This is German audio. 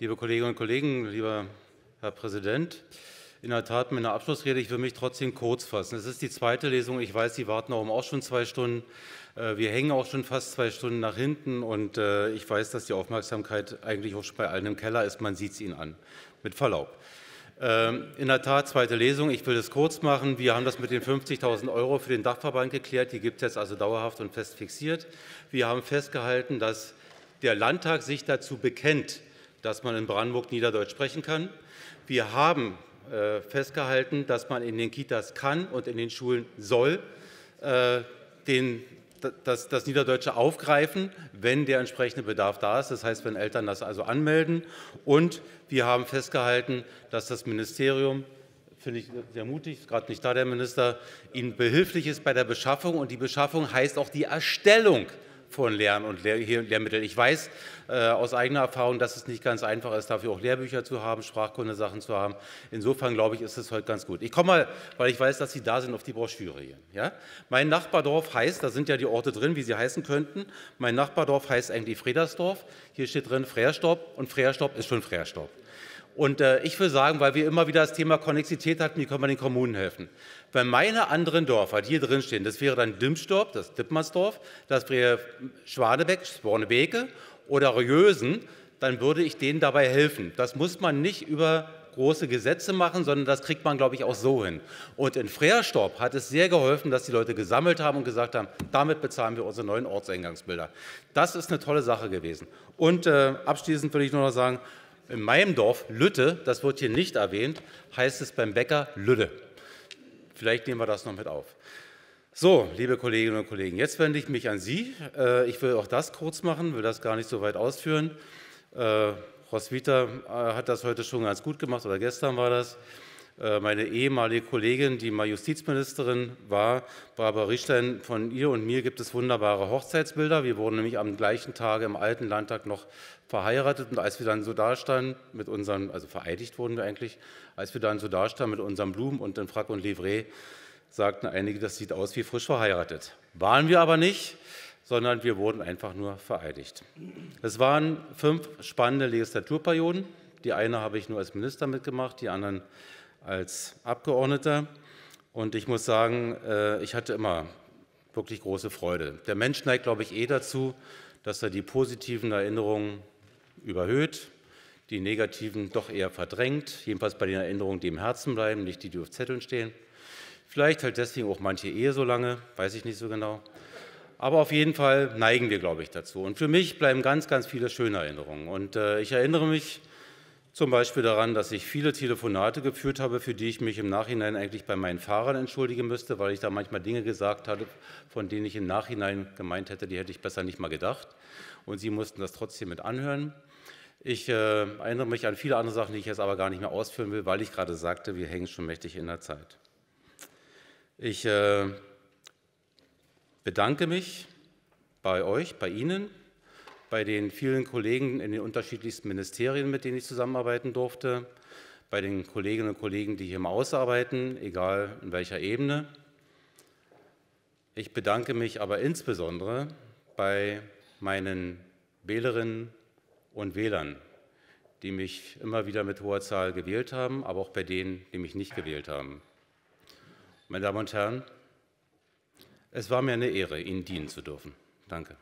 Liebe Kolleginnen und Kollegen, lieber Herr Präsident, in der Tat meine Abschlussrede. Ich will mich trotzdem kurz fassen. Es ist die zweite Lesung. Ich weiß, Sie warten auch schon zwei Stunden. Äh, wir hängen auch schon fast zwei Stunden nach hinten. Und äh, ich weiß, dass die Aufmerksamkeit eigentlich auch schon bei allen im Keller ist. Man sieht es Ihnen an. Mit Verlaub. Ähm, in der Tat, zweite Lesung. Ich will es kurz machen. Wir haben das mit den 50.000 Euro für den Dachverband geklärt. Die gibt es jetzt also dauerhaft und fest fixiert. Wir haben festgehalten, dass der Landtag sich dazu bekennt, dass man in Brandenburg Niederdeutsch sprechen kann. Wir haben äh, festgehalten, dass man in den Kitas kann und in den Schulen soll äh, den, das, das Niederdeutsche aufgreifen, wenn der entsprechende Bedarf da ist. Das heißt, wenn Eltern das also anmelden. Und wir haben festgehalten, dass das Ministerium finde ich sehr mutig, gerade nicht da der Minister, Ihnen behilflich ist bei der Beschaffung. Und die Beschaffung heißt auch die Erstellung von Lern- und Lehr Lehrmitteln. Ich weiß äh, aus eigener Erfahrung, dass es nicht ganz einfach ist, dafür auch Lehrbücher zu haben, Sprachkundesachen zu haben. Insofern glaube ich, ist es heute ganz gut. Ich komme mal, weil ich weiß, dass Sie da sind, auf die Broschüre hier. Ja? Mein Nachbardorf heißt, da sind ja die Orte drin, wie sie heißen könnten. Mein Nachbardorf heißt eigentlich Fredersdorf. Hier steht drin Freerstorp und Freerstorp ist schon Freerstorp. Und äh, ich will sagen, weil wir immer wieder das Thema Konnexität hatten, wie können wir den Kommunen helfen? Wenn meine anderen Dörfer, die hier drin stehen, das wäre dann Dimmstorp, das Dippmannsdorf, das wäre Schwanebeck, Spornebeke oder Rjösen, dann würde ich denen dabei helfen. Das muss man nicht über große Gesetze machen, sondern das kriegt man, glaube ich, auch so hin. Und in Freerstorp hat es sehr geholfen, dass die Leute gesammelt haben und gesagt haben, damit bezahlen wir unsere neuen Ortseingangsbilder. Das ist eine tolle Sache gewesen. Und äh, abschließend würde ich nur noch sagen, in meinem Dorf, Lütte, das wird hier nicht erwähnt, heißt es beim Bäcker Lütte. Vielleicht nehmen wir das noch mit auf. So, liebe Kolleginnen und Kollegen, jetzt wende ich mich an Sie. Äh, ich will auch das kurz machen, will das gar nicht so weit ausführen. Äh, Roswitha äh, hat das heute schon ganz gut gemacht, oder gestern war das. Meine ehemalige Kollegin, die mal Justizministerin war, Barbara Riechlein, von ihr und mir gibt es wunderbare Hochzeitsbilder. Wir wurden nämlich am gleichen Tage im alten Landtag noch verheiratet. Und als wir dann so dastanden mit unseren, also vereidigt wurden wir eigentlich, als wir dann so dastanden mit unseren Blumen und in Frack und Livret, sagten einige, das sieht aus wie frisch verheiratet. Waren wir aber nicht, sondern wir wurden einfach nur vereidigt. Es waren fünf spannende Legislaturperioden. Die eine habe ich nur als Minister mitgemacht, die anderen als Abgeordneter. Und ich muss sagen, äh, ich hatte immer wirklich große Freude. Der Mensch neigt, glaube ich, eh dazu, dass er die positiven Erinnerungen überhöht, die negativen doch eher verdrängt, jedenfalls bei den Erinnerungen, die im Herzen bleiben, nicht die, die auf Zetteln stehen. Vielleicht hält deswegen auch manche Ehe so lange, weiß ich nicht so genau. Aber auf jeden Fall neigen wir, glaube ich, dazu. Und für mich bleiben ganz, ganz viele schöne Erinnerungen. Und äh, ich erinnere mich zum Beispiel daran, dass ich viele Telefonate geführt habe, für die ich mich im Nachhinein eigentlich bei meinen Fahrern entschuldigen müsste, weil ich da manchmal Dinge gesagt hatte, von denen ich im Nachhinein gemeint hätte, die hätte ich besser nicht mal gedacht. Und sie mussten das trotzdem mit anhören. Ich äh, erinnere mich an viele andere Sachen, die ich jetzt aber gar nicht mehr ausführen will, weil ich gerade sagte, wir hängen schon mächtig in der Zeit. Ich äh, bedanke mich bei euch, bei Ihnen, bei den vielen Kollegen in den unterschiedlichsten Ministerien, mit denen ich zusammenarbeiten durfte, bei den Kolleginnen und Kollegen, die hier im Haus arbeiten, egal in welcher Ebene. Ich bedanke mich aber insbesondere bei meinen Wählerinnen und Wählern, die mich immer wieder mit hoher Zahl gewählt haben, aber auch bei denen, die mich nicht gewählt haben. Meine Damen und Herren, es war mir eine Ehre, Ihnen dienen zu dürfen. Danke.